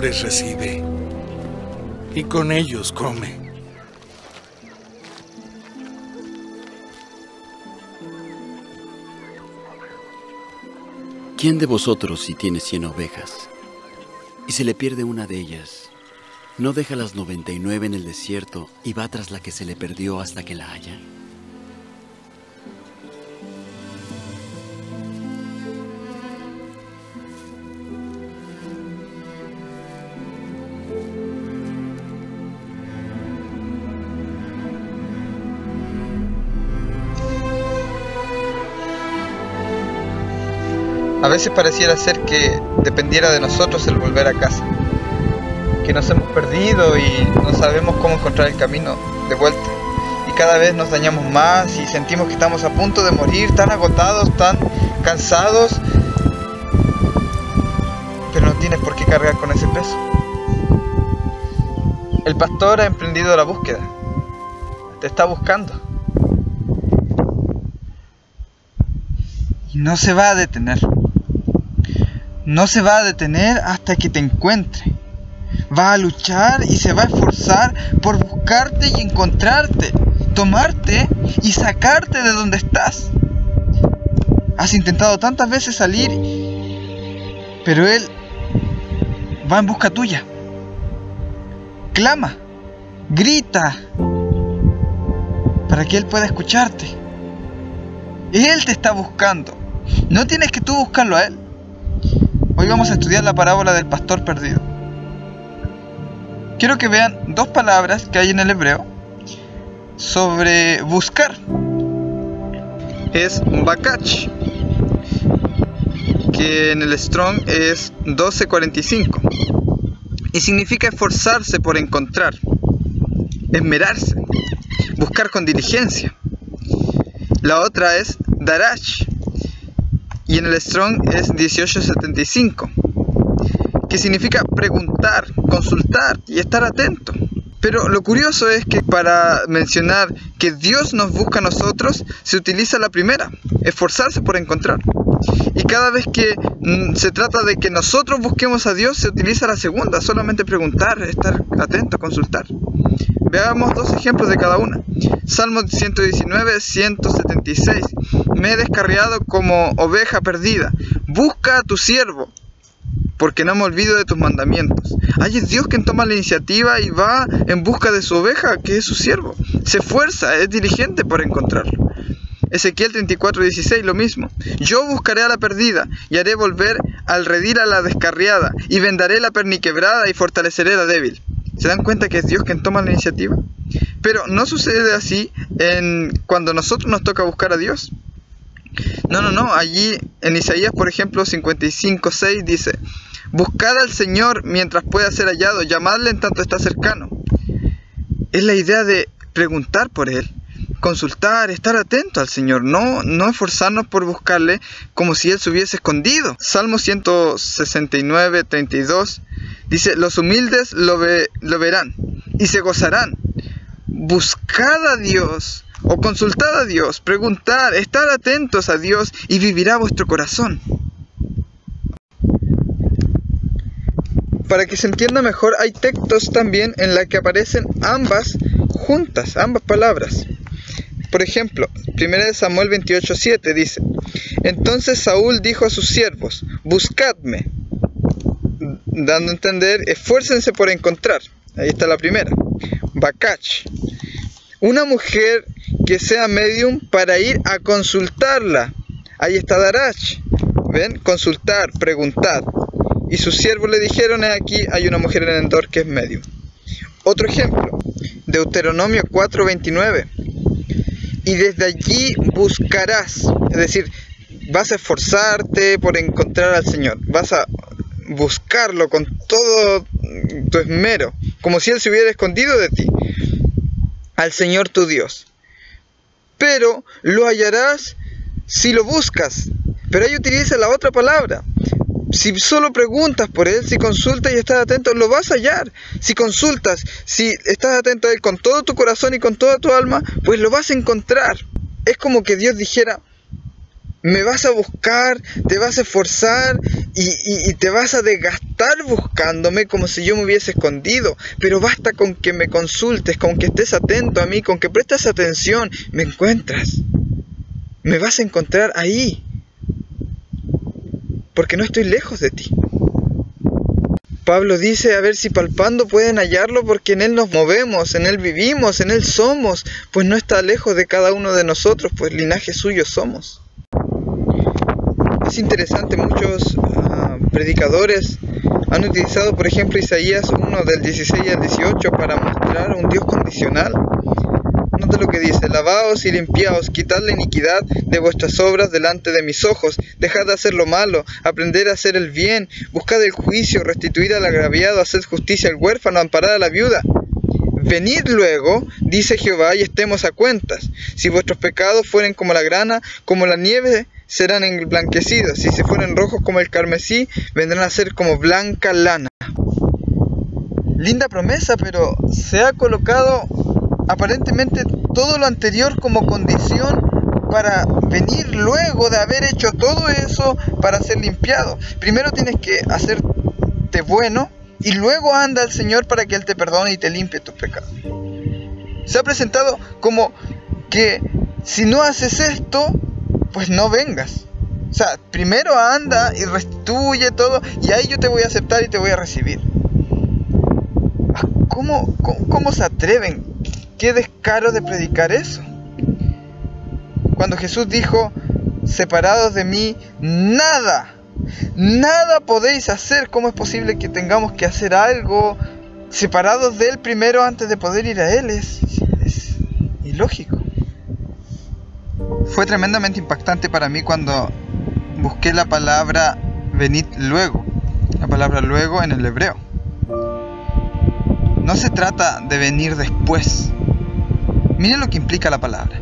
recibe y con ellos come. ¿Quién de vosotros, si tiene cien ovejas, y se le pierde una de ellas, no deja las noventa y nueve en el desierto y va tras la que se le perdió hasta que la haya? Veces pareciera ser que dependiera de nosotros el volver a casa. Que nos hemos perdido y no sabemos cómo encontrar el camino de vuelta. Y cada vez nos dañamos más y sentimos que estamos a punto de morir, tan agotados, tan cansados. Pero no tienes por qué cargar con ese peso. El pastor ha emprendido la búsqueda. Te está buscando. Y no se va a detener no se va a detener hasta que te encuentre. Va a luchar y se va a esforzar por buscarte y encontrarte, tomarte y sacarte de donde estás. Has intentado tantas veces salir, pero Él va en busca tuya. Clama, grita, para que Él pueda escucharte. Él te está buscando. No tienes que tú buscarlo a Él. Hoy vamos a estudiar la parábola del pastor perdido. Quiero que vean dos palabras que hay en el hebreo sobre buscar. Es bakach, que en el Strong es 1245 y significa esforzarse por encontrar, esmerarse, buscar con diligencia. La otra es darach, y en el Strong es 1875, que significa preguntar, consultar y estar atento. Pero lo curioso es que para mencionar que Dios nos busca a nosotros, se utiliza la primera, esforzarse por encontrar. Y cada vez que mm, se trata de que nosotros busquemos a Dios, se utiliza la segunda, solamente preguntar, estar atento, consultar. Veamos dos ejemplos de cada una. Salmo 119, 176. Me he descarriado como oveja perdida. Busca a tu siervo, porque no me olvido de tus mandamientos. Ay, es Dios quien toma la iniciativa y va en busca de su oveja, que es su siervo. Se esfuerza, es diligente por encontrarlo. Ezequiel 34, 16, lo mismo. Yo buscaré a la perdida y haré volver al redil a la descarriada y vendaré la perniquebrada y fortaleceré la débil. ¿Se dan cuenta que es Dios quien toma la iniciativa? Pero no sucede así en cuando nosotros nos toca buscar a Dios. No, no, no. Allí en Isaías, por ejemplo, 55.6 dice, Buscad al Señor mientras pueda ser hallado, llamadle en tanto está cercano. Es la idea de preguntar por Él, consultar, estar atento al Señor, no, no esforzarnos por buscarle como si Él se hubiese escondido. Salmo 169, 32 dice, los humildes lo, verán y se gozarán. Buscad a Dios o consultad a Dios, preguntad, estar atentos a Dios y vivirá vuestro corazón. Para que se entienda mejor, hay textos también en la que aparecen ambas juntas, ambas palabras. Por ejemplo, 1 Samuel 28:7 dice, entonces Saúl dijo a sus siervos, buscadme, dando a entender, esfuércense por encontrar. Ahí está la primera. Bakach, una mujer que sea medium para ir a consultarla. Ahí está Darach. ¿Ven? Consultar, preguntar. Y sus siervos le dijeron, aquí hay una mujer en Endor que es medium. Otro ejemplo, Deuteronomio 4:29 y desde allí buscarás, es decir, vas a esforzarte por encontrar al Señor, vas a buscarlo con todo tu esmero, como si Él se hubiera escondido de ti, al Señor tu Dios. Pero lo hallarás si lo buscas. Pero ahí utiliza la otra palabra, si solo preguntas por Él, si consultas y estás atento, lo vas a hallar. Si consultas, si estás atento a Él con todo tu corazón y con toda tu alma, pues lo vas a encontrar. Es como que Dios dijera, me vas a buscar, te vas a esforzar y, te vas a desgastar buscándome como si yo me hubiese escondido. Pero basta con que me consultes, con que estés atento a mí, con que prestes atención, me encuentras. Me vas a encontrar ahí. Porque no estoy lejos de ti. Pablo dice, a ver si palpando pueden hallarlo porque en Él nos movemos, en Él vivimos, en Él somos, pues no está lejos de cada uno de nosotros, pues linaje suyo somos. Es interesante, muchos ah, predicadores han utilizado, por ejemplo, Isaías 1 del 16 al 18 para mostrar un Dios condicional. Nota lo que dice, lavaos y limpiaos, quitad la iniquidad de vuestras obras delante de mis ojos, dejad de hacer lo malo, aprender a hacer el bien, buscad el juicio, restituid al agraviado, haced justicia al huérfano, amparad a la viuda. Venid luego, dice Jehová, y estemos a cuentas. Si vuestros pecados fueren como la grana, como la nieve, serán emblanquecidos. Si se fueren rojos como el carmesí, vendrán a ser como blanca lana. Linda promesa, pero se ha colocado aparentemente todo lo anterior como condición para venir luego de haber hecho todo eso para ser limpiado. Primero tienes que hacerte bueno y luego anda al Señor para que Él te perdone y te limpie tus pecados. Se ha presentado como que si no haces esto, pues no vengas. O sea, primero anda y restituye todo y ahí yo te voy a aceptar y te voy a recibir. Ah, ¿Cómo, cómo, cómo se atreven? Qué descaro de predicar eso. Cuando Jesús dijo, separados de mí, nada, nada podéis hacer. ¿Cómo es posible que tengamos que hacer algo separados de Él primero antes de poder ir a Él? Es, ilógico. Fue tremendamente impactante para mí cuando busqué la palabra venid luego, la palabra luego en el hebreo. No se trata de venir después, Miren lo que implica la palabra.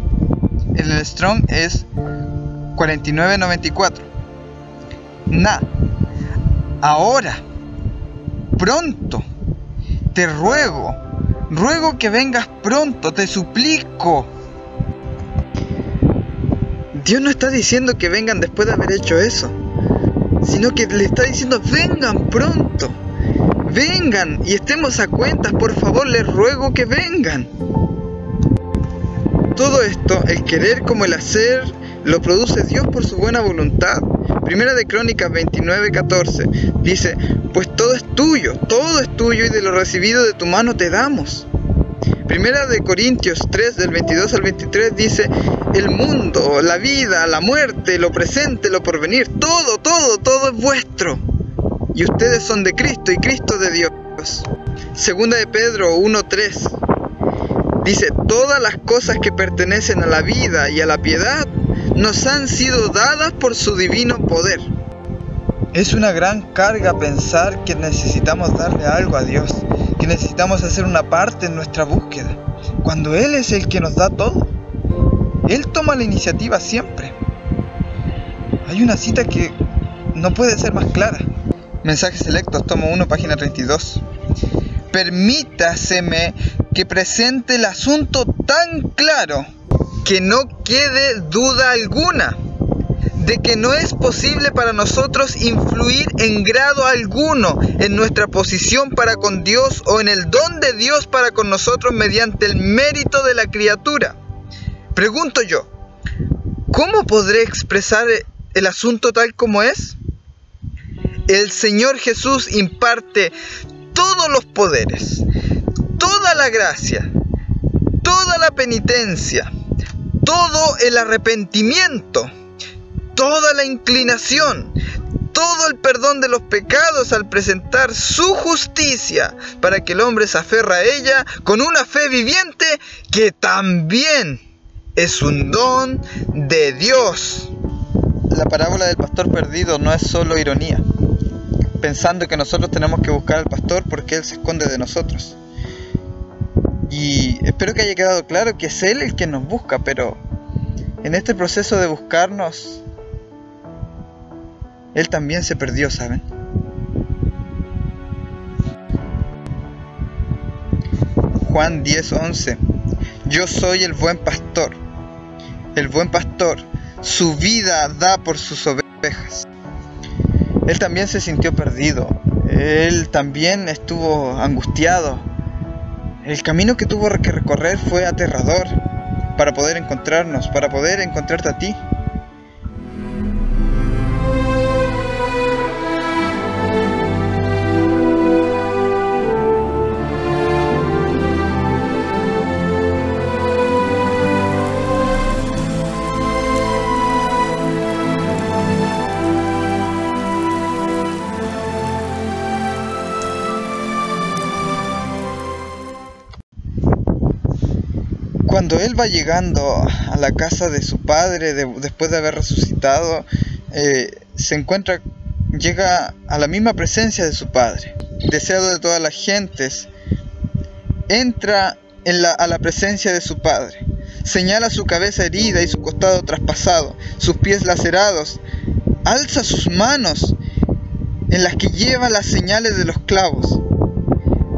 El Strong es 4994. Na. Ahora. Pronto. Te ruego. Ruego que vengas pronto. Te suplico. Dios no está diciendo que vengan después de haber hecho eso. Sino que le está diciendo vengan pronto. Vengan y estemos a cuentas. Por favor, les ruego que vengan todo esto, el querer como el hacer, lo produce Dios por su buena voluntad. Primera de Crónicas 29:14 dice, pues todo es tuyo, todo es tuyo y de lo recibido de tu mano te damos. Primera de Corintios 3 del 22 al 23 dice, el mundo, la vida, la muerte, lo presente, lo porvenir, todo, todo, todo es vuestro. Y ustedes son de Cristo y Cristo de Dios. Segunda de Pedro 1:3 Dice, todas las cosas que pertenecen a la vida y a la piedad nos han sido dadas por su divino poder. Es una gran carga pensar que necesitamos darle algo a Dios, que necesitamos hacer una parte en nuestra búsqueda, cuando Él es el que nos da todo. Él toma la iniciativa siempre. Hay una cita que no puede ser más clara. Mensajes selectos, tomo 1, página 32 permítaseme que presente el asunto tan claro que no quede duda alguna de que no es posible para nosotros influir en grado alguno en nuestra posición para con Dios o en el don de Dios para con nosotros mediante el mérito de la criatura. Pregunto yo, ¿cómo podré expresar el asunto tal como es? El Señor Jesús imparte todos los poderes, toda la gracia, toda la penitencia, todo el arrepentimiento, toda la inclinación, todo el perdón de los pecados al presentar su justicia para que el hombre se aferra a ella con una fe viviente que también es un don de Dios. La parábola del pastor perdido no es solo ironía pensando que nosotros tenemos que buscar al pastor porque Él se esconde de nosotros. Y espero que haya quedado claro que es Él el que nos busca, pero en este proceso de buscarnos, Él también se perdió, ¿saben? Juan 10:11 Yo soy el buen pastor. El buen pastor su vida da por sus ovejas. Él también se sintió perdido. Él también estuvo angustiado. El camino que tuvo que recorrer fue aterrador para poder encontrarnos, para poder encontrarte a ti. Cuando él va llegando a la casa de su padre después de haber resucitado, eh, se encuentra, llega a la misma presencia de su padre, deseado de todas las gentes, entra a la presencia de su padre, señala su cabeza herida y su costado traspasado, sus pies lacerados, alza sus manos en las que lleva las señales de los clavos,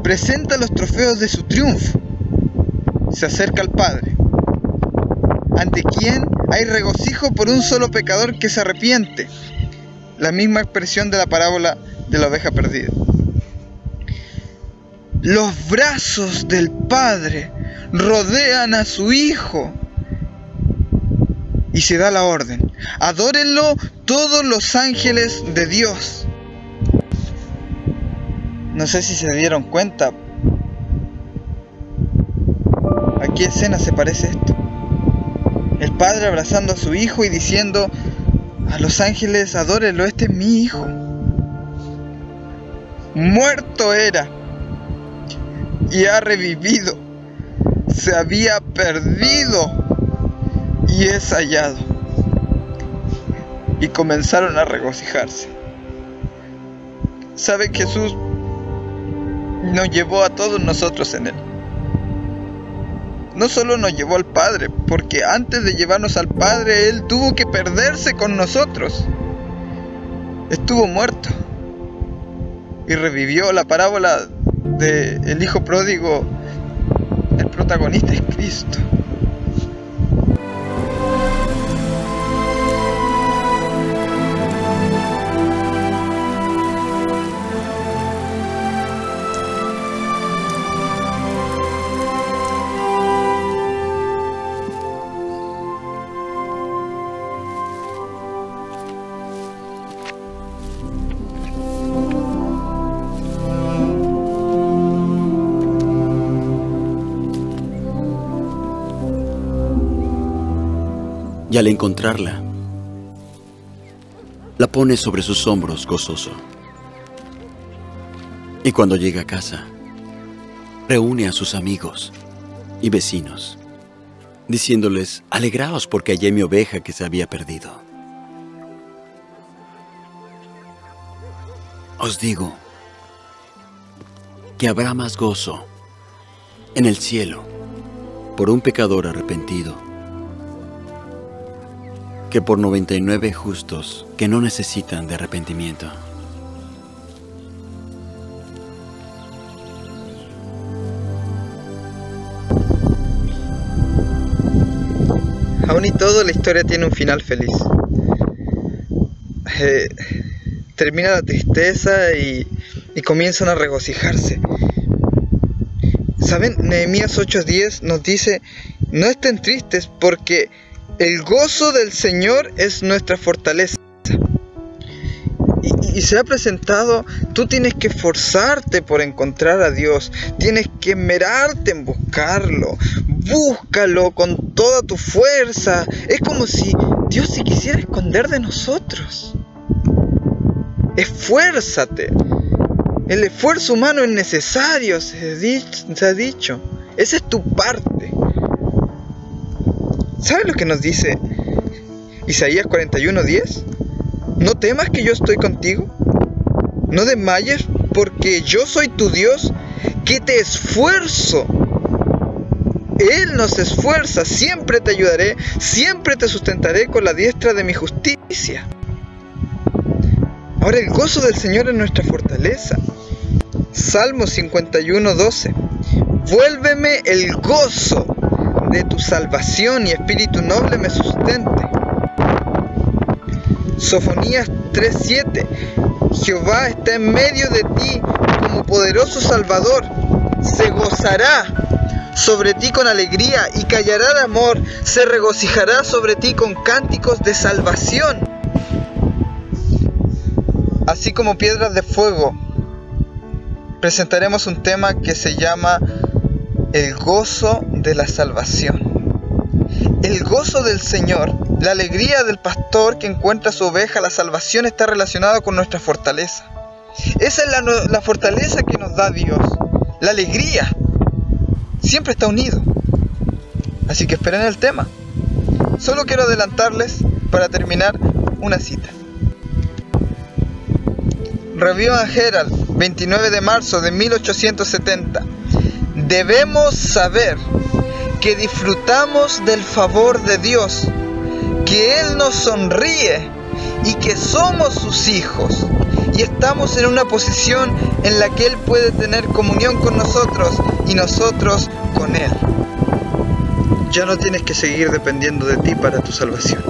presenta los trofeos de su triunfo se acerca al Padre, ante quien hay regocijo por un solo pecador que se arrepiente. La misma expresión de la parábola de la oveja perdida. Los brazos del Padre rodean a su Hijo y se da la orden. Adórenlo todos los ángeles de Dios. No sé si se dieron cuenta, qué escena se parece esto? El padre abrazando a su hijo y diciendo, a los ángeles, adórenlo, este es mi hijo. Muerto era y ha revivido. Se había perdido y es hallado. Y comenzaron a regocijarse. ¿Sabe Jesús nos llevó a todos nosotros en él? No solo nos llevó al Padre, porque antes de llevarnos al Padre, Él tuvo que perderse con nosotros. Estuvo muerto y revivió la parábola del el Hijo Pródigo. El protagonista es Cristo. Al encontrarla, la pone sobre sus hombros gozoso. Y cuando llega a casa, reúne a sus amigos y vecinos, diciéndoles, alegraos porque hallé mi oveja que se había perdido. Os digo que habrá más gozo en el cielo por un pecador arrepentido que por 99 justos que no necesitan de arrepentimiento. Aún y todo, la historia tiene un final feliz. Eh, termina la tristeza y, y comienzan a regocijarse. ¿Saben? Nehemías 8:10 nos dice, no estén tristes porque el gozo del Señor es nuestra fortaleza. Y, se ha presentado, tú tienes que esforzarte por encontrar a Dios, tienes que merarte en buscarlo, búscalo con toda tu fuerza. Es como si Dios se quisiera esconder de nosotros. Esfuérzate. El esfuerzo humano es necesario, se, se ha dicho. Esa es tu parte. ¿Sabe lo que nos dice Isaías 41:10? No temas que yo estoy contigo. No desmayes porque yo soy tu Dios que te esfuerzo. Él nos esfuerza, siempre te ayudaré, siempre te sustentaré con la diestra de mi justicia. Ahora el gozo del Señor es nuestra fortaleza. Salmo 51:12. Vuélveme el gozo de tu salvación y espíritu noble me sustente. Sofonías 3:7. Jehová está en medio de ti como poderoso Salvador. Se gozará sobre ti con alegría y callará de amor. Se regocijará sobre ti con cánticos de salvación. Así como piedras de fuego, presentaremos un tema que se llama el gozo de la salvación. El gozo del Señor, la alegría del pastor que encuentra su oveja, la salvación está relacionada con nuestra fortaleza. Esa es la, la fortaleza que nos da Dios, la alegría. Siempre está unido. Así que esperen el tema. Solo quiero adelantarles para terminar una cita. Review and Herald, 29 de marzo de 1870. Debemos saber que disfrutamos del favor de Dios, que Él nos sonríe y que somos sus hijos y estamos en una posición en la que Él puede tener comunión con nosotros y nosotros con Él. Ya no tienes que seguir dependiendo de ti para tu salvación.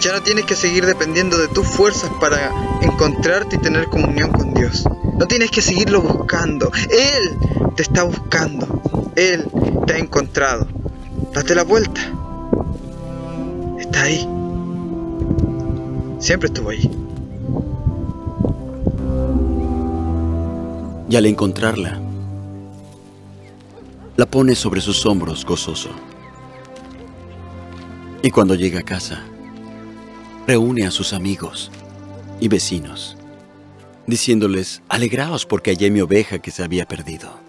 Ya no tienes que seguir dependiendo de tus fuerzas para encontrarte y tener comunión con Dios. No tienes que seguirlo buscando. Él te está buscando. Él te ha encontrado. Date la vuelta. Está ahí. Siempre estuvo ahí. Y al encontrarla, la pone sobre sus hombros gozoso. Y cuando llega a casa, reúne a sus amigos y vecinos, diciéndoles, alegraos porque hallé mi oveja que se había perdido.